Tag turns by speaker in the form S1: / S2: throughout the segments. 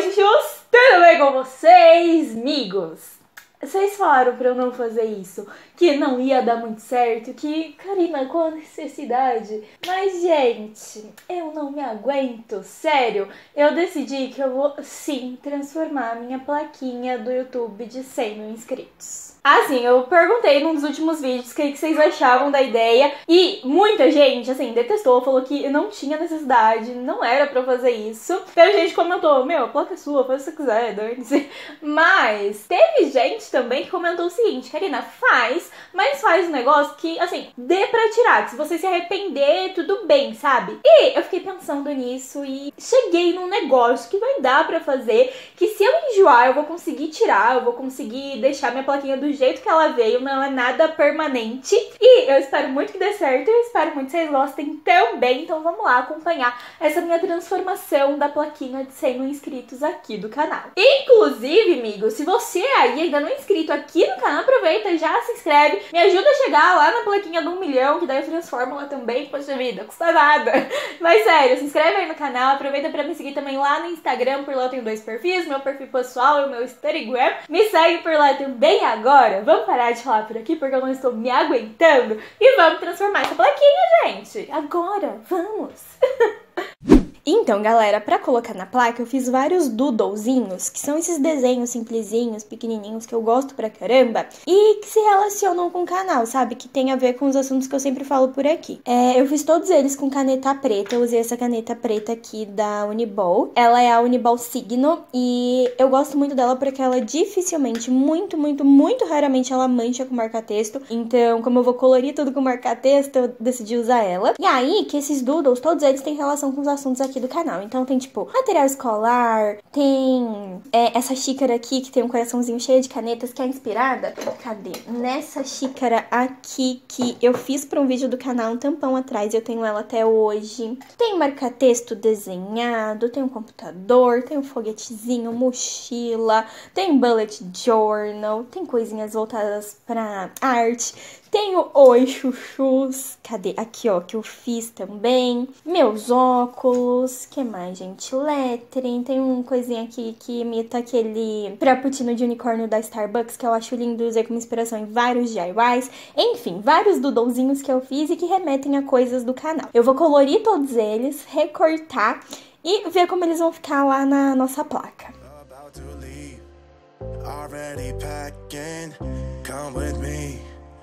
S1: Chuchus! Tudo bem com vocês, amigos? Vocês falaram pra eu não fazer isso, que não ia dar muito certo, que, Karina, qual a necessidade? Mas, gente, eu não me aguento, sério. Eu decidi que eu vou, sim, transformar minha plaquinha do YouTube de 100 mil inscritos. Assim, eu perguntei num dos últimos vídeos o que, vocês achavam da ideia e muita gente, assim, detestou, falou que não tinha necessidade, não era pra fazer isso. Teve gente comentou, meu, a placa é sua, faz o que você quiser, dane-se. Mas teve gente também que comentou o seguinte, Karina, faz, mas faz um negócio que, assim, dê pra tirar, que se você se arrepender, tudo bem, sabe? E eu fiquei pensando nisso e cheguei num negócio que vai dar pra fazer, que se eu enjoar, eu vou conseguir tirar, eu vou conseguir deixar minha plaquinha do jeito que ela veio, não é nada permanente. E eu espero muito que dê certo eu espero muito que vocês gostem também. Então vamos lá acompanhar essa minha transformação da plaquinha de 100 mil inscritos aqui do canal. Inclusive, amigo, se você aí ainda não é inscrito aqui no canal, aproveita já se inscreve. Me ajuda a chegar lá na plaquinha do 1 milhão, que daí eu transformo lá também. Poxa vida, custa nada. Mas sério, se inscreve aí no canal, aproveita para me seguir também lá no Instagram, por lá eu tenho dois perfis, meu perfil pessoal e o meu Instagram. Me segue por lá também agora vamos parar de falar por aqui porque eu não estou me aguentando e vamos transformar essa plaquinha, gente. Agora, vamos! Então, galera, para colocar na placa, eu fiz vários doodlezinhos, que são esses desenhos simplesinhos, pequenininhos, que eu gosto pra caramba, e que se relacionam com o canal, sabe? Que tem a ver com os assuntos que eu sempre falo por aqui. É, eu fiz todos eles com caneta preta, eu usei essa caneta preta aqui da Uniball. Ela é a Uniball Signo, e eu gosto muito dela porque ela dificilmente, muito, muito, muito raramente ela mancha com marca-texto. Então, como eu vou colorir tudo com marca-texto, eu decidi usar ela. E aí, que esses doodles, todos eles têm relação com os assuntos aqui aqui do canal. Então tem, tipo, material escolar, tem é, essa xícara aqui que tem um coraçãozinho cheio de canetas que é inspirada. Cadê? Nessa xícara aqui que eu fiz para um vídeo do canal um tampão atrás, eu tenho ela até hoje. Tem marca-texto desenhado, tem um computador, tem um foguetezinho, mochila, tem bullet journal, tem coisinhas voltadas para arte tenho Oi Chuchus. Cadê? Aqui, ó, que eu fiz também. Meus óculos. que mais, gente? Lettering. Tem uma coisinha aqui que imita aquele frappuccino de unicórnio da Starbucks, que eu acho lindo. Usei como inspiração em vários DIYs. Enfim, vários doodlezinhos que eu fiz e que remetem a coisas do canal. Eu vou colorir todos eles, recortar e ver como eles vão ficar lá na nossa placa. Already packing, come with me.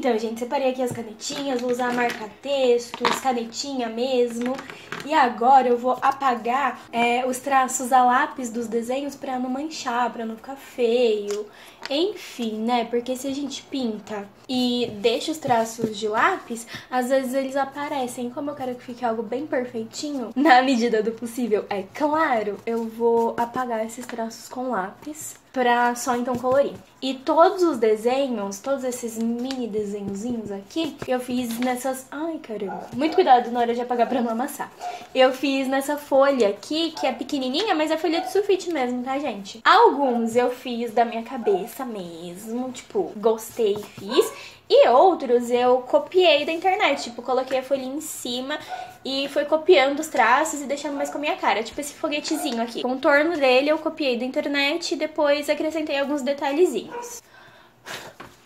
S1: Então, gente, separei aqui as canetinhas, vou usar marca-textos, canetinha mesmo. E agora eu vou apagar é, os traços a lápis dos desenhos pra não manchar, pra não ficar feio. Enfim, né? Porque se a gente pinta e deixa os traços de lápis, às vezes eles aparecem. Como eu quero que fique algo bem perfeitinho, na medida do possível, é claro, eu vou apagar esses traços com lápis pra só então colorir. E todos os desenhos, todos esses mini desenhozinhos aqui, eu fiz nessas... Ai, caramba. Muito cuidado na hora de apagar pra não amassar. Eu fiz nessa folha aqui, que é pequenininha, mas é folha de sulfite mesmo, tá, gente? Alguns eu fiz da minha cabeça mesmo, tipo, gostei e fiz. E outros eu copiei da internet, tipo, coloquei a folhinha em cima e fui copiando os traços e deixando mais com a minha cara. Tipo esse foguetezinho aqui. O contorno dele eu copiei da internet e depois acrescentei alguns detalhezinhos.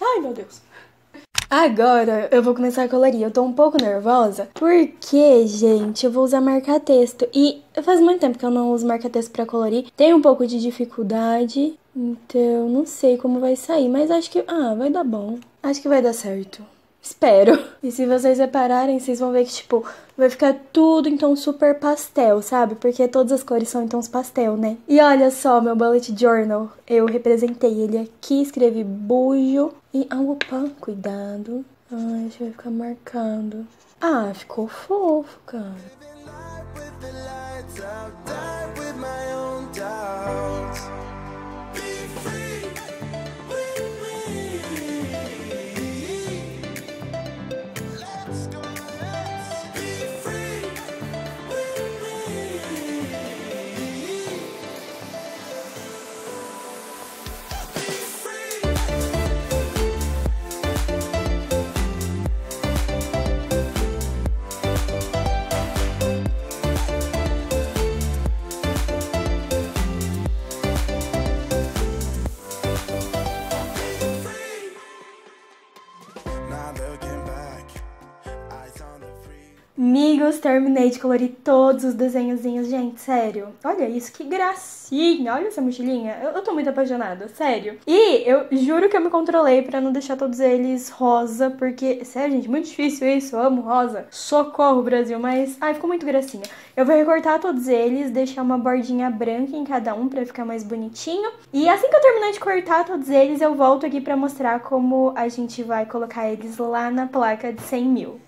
S1: Ai, meu Deus. Agora eu vou começar a colorir. Eu tô um pouco nervosa porque, gente, eu vou usar marca-texto. E faz muito tempo que eu não uso marca-texto pra colorir. Tem um pouco de dificuldade, então não sei como vai sair. Mas acho que. Ah, vai dar bom. Acho que vai dar certo. Espero. E se vocês repararem, vocês vão ver que, tipo, vai ficar tudo tom super pastel, sabe? Porque todas as cores são tons pastel, né? E olha só, meu bullet journal. Eu representei ele aqui, escrevi bujo. E, ah, opa, cuidado. Ai, a gente vai ficar marcando. Ah, ficou fofo, cara. Amigos, terminei de colorir todos os desenhozinhos, gente, sério. Olha isso, que gracinha. Olha essa mochilinha. Eu, eu tô muito apaixonada, sério. E eu juro que eu me controlei para não deixar todos eles rosa, porque, sério, gente, muito difícil isso. Eu amo rosa. Socorro, Brasil, mas, ai, ficou muito gracinha. Eu vou recortar todos eles, deixar uma bordinha branca em cada um para ficar mais bonitinho. E assim que eu terminar de cortar todos eles, eu volto aqui para mostrar como a gente vai colocar eles lá na placa de 100 mil.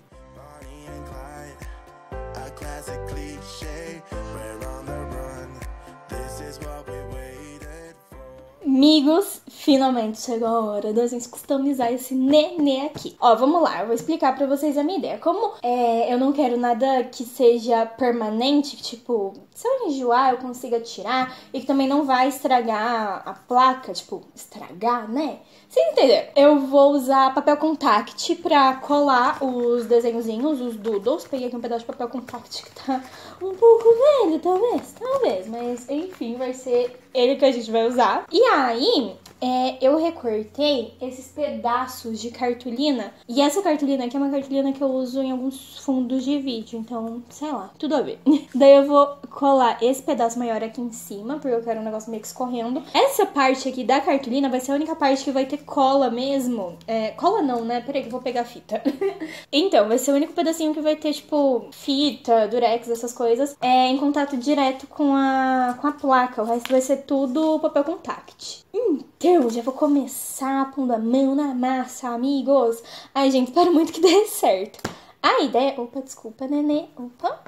S1: Amigos, finalmente chegou a hora da gente customizar esse nenê aqui. Ó, vamos lá, eu vou explicar pra vocês a minha ideia. Como é, eu não quero nada que seja permanente, tipo, se eu enjoar, eu consiga tirar e que também não vai estragar a placa, tipo, estragar, né? Vocês entenderam? Eu vou usar papel contact pra colar os desenhozinhos, os doodles. Peguei aqui um pedaço de papel contact que tá um pouco velho, talvez, talvez, mas enfim, vai ser ele que a gente vai usar. E aí, é, eu recortei esses pedaços de cartolina. E essa cartolina aqui é uma cartolina que eu uso em alguns fundos de vídeo. Então, sei lá, tudo a ver. Daí eu vou colar esse pedaço maior aqui em cima, porque eu quero um negócio meio que escorrendo. Essa parte aqui da cartolina vai ser a única parte que vai ter cola mesmo. É, cola não, né? Peraí que eu vou pegar a fita. então, vai ser o único pedacinho que vai ter, tipo, fita, durex, essas coisas, é, em contato direto com a, com a placa. O resto vai ser tudo papel contact. Então, já vou começar pondo a mão na massa, amigos. Ai, gente, espero muito que dê certo. A ideia, opa, desculpa, nenê, opa,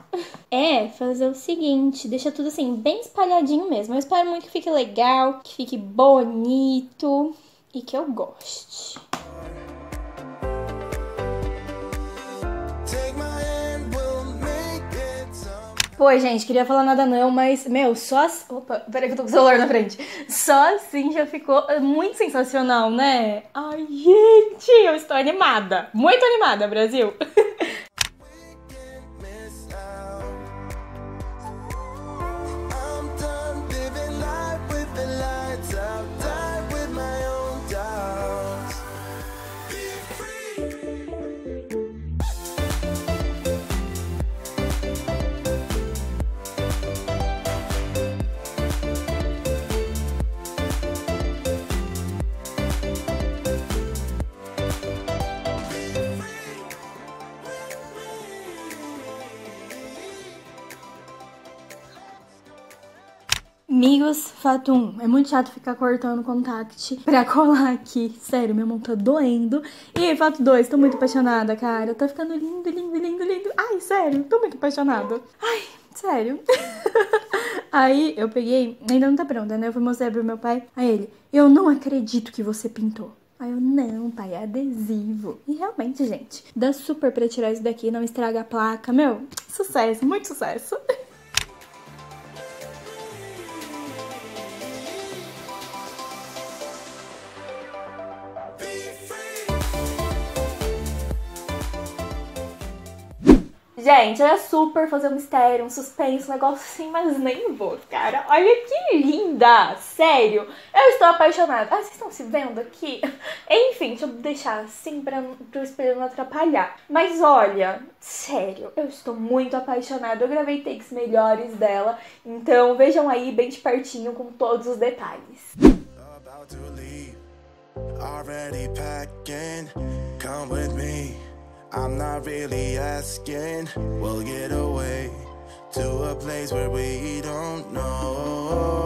S1: é fazer o seguinte, deixa tudo assim, bem espalhadinho mesmo. Eu espero muito que fique legal, que fique bonito e que eu goste. Pô, gente, queria falar nada não, mas, meu, só. Opa, peraí que eu tô com o celular na frente. Só assim já ficou muito sensacional, né? Ai, gente, eu estou animada. Muito animada, Brasil. Amigos, fato 1. Um, é muito chato ficar cortando contact pra colar aqui. Sério, minha mão tá doendo. E fato 2, tô muito apaixonada, cara. Tá ficando lindo, lindo, lindo, lindo. Ai, sério, tô muito apaixonada. Ai, sério. Aí eu peguei, ainda não tá pronta, né? Eu fui mostrar pro meu pai. Aí ele, eu não acredito que você pintou. Aí eu, não, pai, é adesivo. E realmente, gente, dá super pra tirar isso daqui, não estraga a placa. Meu, sucesso, muito sucesso. Gente, ia super fazer um mistério, um suspense, um negócio assim, mas nem vou, cara. Olha que linda! Sério, eu estou apaixonada. Ah, vocês estão se vendo aqui? Enfim, deixa eu deixar assim pra, pro espelho não atrapalhar. Mas olha, sério, eu estou muito apaixonada. Eu gravei takes melhores dela, então vejam aí bem de pertinho com todos os detalhes. Already packing, come with me. I'm not really asking. We'll get away to a place where we don't know.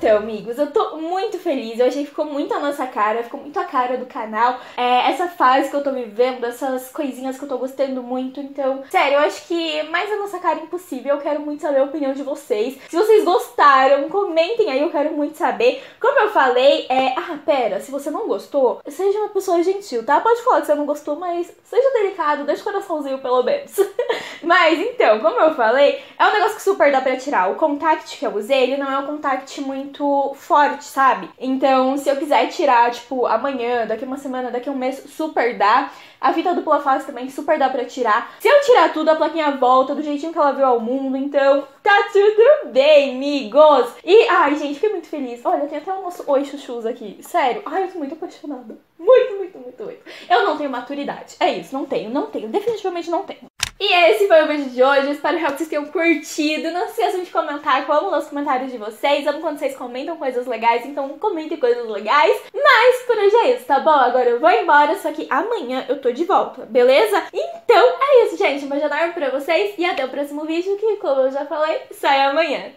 S1: Então, amigos, eu tô muito feliz. Eu achei que ficou muito a nossa cara, ficou muito a cara do canal. É, essa fase que eu tô vivendo, essas coisinhas que eu tô gostando muito. Então, sério, eu acho que mais a nossa cara é impossível. Eu quero muito saber a opinião de vocês. Se vocês gostaram, comentem aí, eu quero muito saber. Como eu falei, é. Ah, pera, se você não gostou, seja uma pessoa gentil, tá? Pode falar que você não gostou, mas seja delicado, deixa o coraçãozinho pelo menos. mas então, como eu falei, é um negócio que super dá pra tirar. O contact que eu usei, ele não é um contact muito forte, sabe? Então, se eu quiser tirar, tipo, amanhã, daqui uma semana, daqui um mês, super dá. A fita dupla face também super dá pra tirar. Se eu tirar tudo, a plaquinha volta do jeitinho que ela veio ao mundo. Então, tá tudo bem, amigos. E, ai, gente, fiquei muito feliz. Olha, tem até o nosso Oi Chuchus aqui. Sério. Ai, eu tô muito apaixonada. Muito, muito, muito, muito. Eu não tenho maturidade. É isso, não tenho, não tenho. Definitivamente não tenho. E esse foi o vídeo de hoje, espero que vocês tenham curtido. Não se esqueçam de comentar, eu amo os comentários de vocês, amo quando vocês comentam coisas legais, então comentem coisas legais. Mas por hoje é isso, tá bom? Agora eu vou embora, só que amanhã eu tô de volta, beleza? Então é isso, gente. Um beijo enorme pra vocês e até o próximo vídeo, que como eu já falei, sai amanhã.